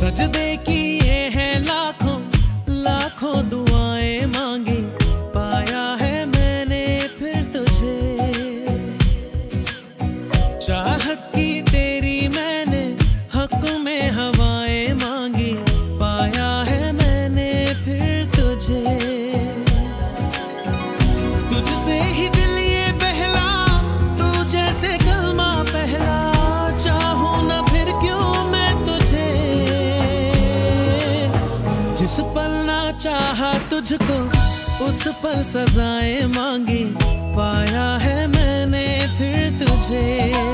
सजदे हैं लाखों लाखों दुआएँ मांगी। पाया है मैंने फिर तुझे। चाहत की तेरी मैंने, हक में हवाएँ मांगी। पाया है मैंने फिर तुझे। तुझसे ही जिस पल ना चाहा तुझको उस पल सजाएँ मांगी। पाया है मैंने फिर तुझे।